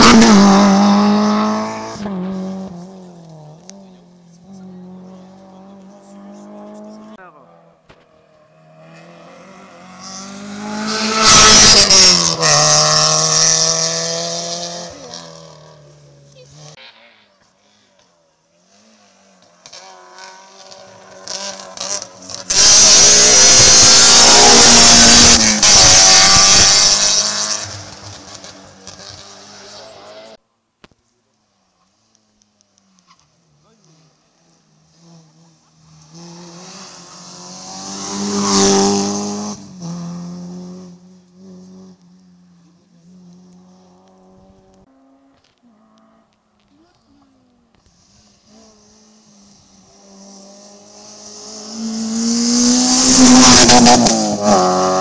的。நான்